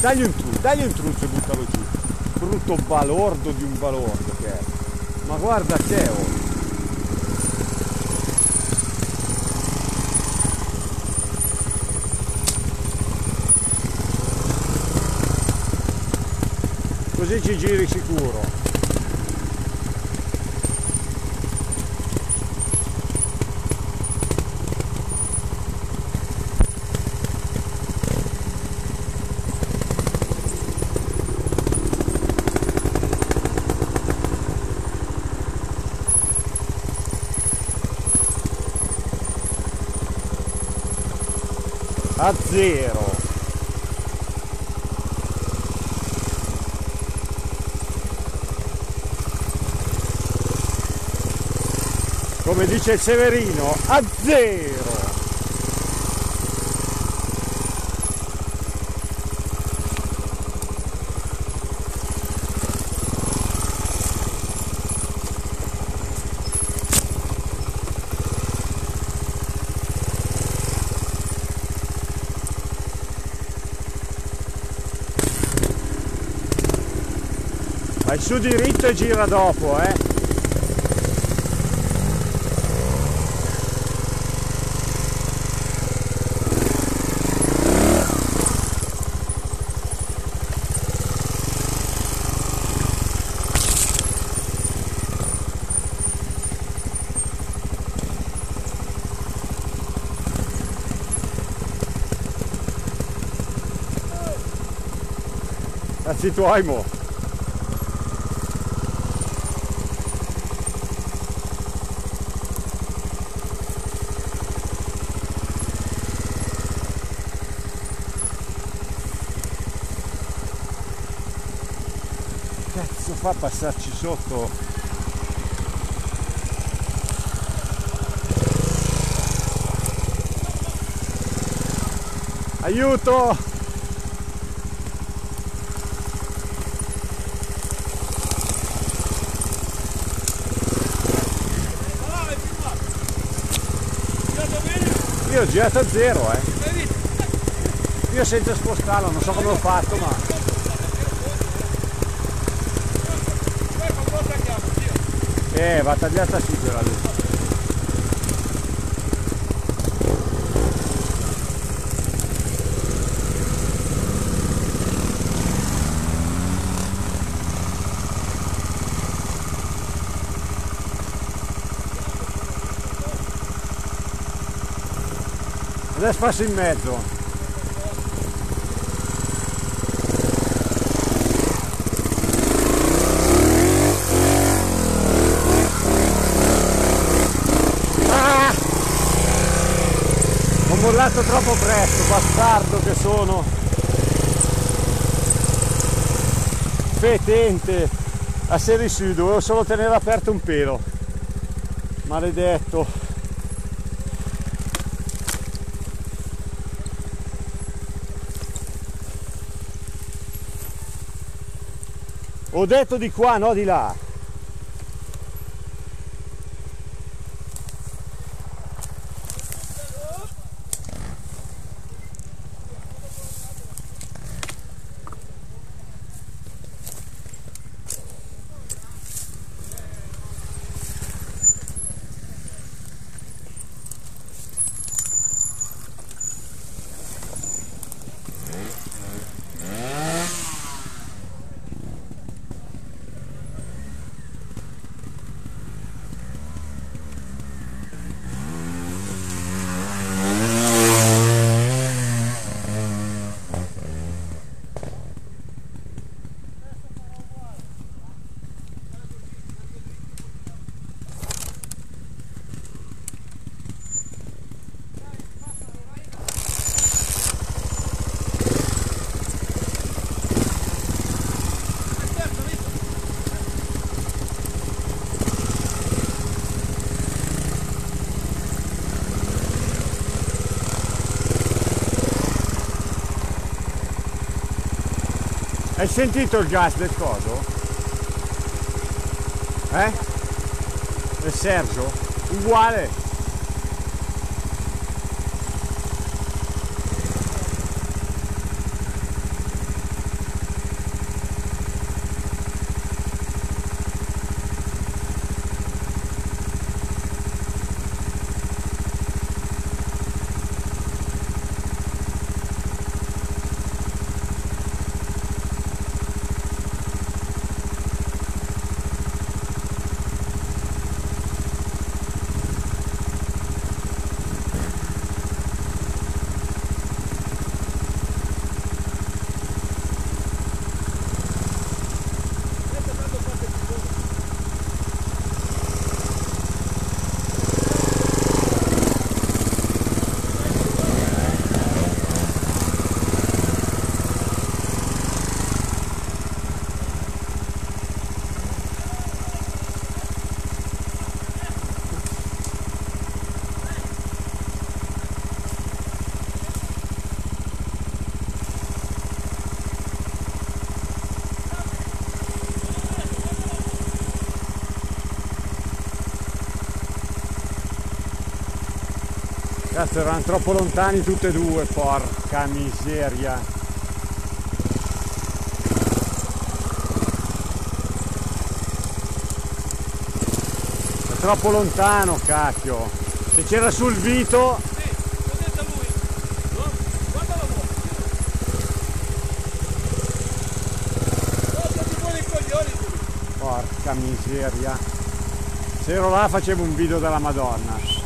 Dagli un truzzo, dagli un truzzo e buttalo giù. Brutto balordo di un balordo che è. Ma guarda te, oh. Così ci giri sicuro. A zero. Come dice Severino a zero Vai su diritto e gira dopo, eh. Cazzi tuoi mo! cazzo fa passarci sotto. Aiuto! Io ho girato a zero eh. Io senza spostarlo non so come ho fatto ma Eh, va tagliata su quella lì. Adesso passo in mezzo. Troppo presto, bastardo che sono. Fetente. A seri su, dovevo solo tenere aperto un pelo. Maledetto. Ho detto di qua, no di là. Hai sentito il gas del coso? Eh? Del Sergio? Uguale! Cazzo erano troppo lontani tutte e due, porca miseria. È troppo lontano, cacchio. Se c'era sul Vito... Sì, l'ho detto a lui. No? Guardalo mo. Guardati fuori i coglioni tu. Porca miseria. Se ero là facevo un video della Madonna.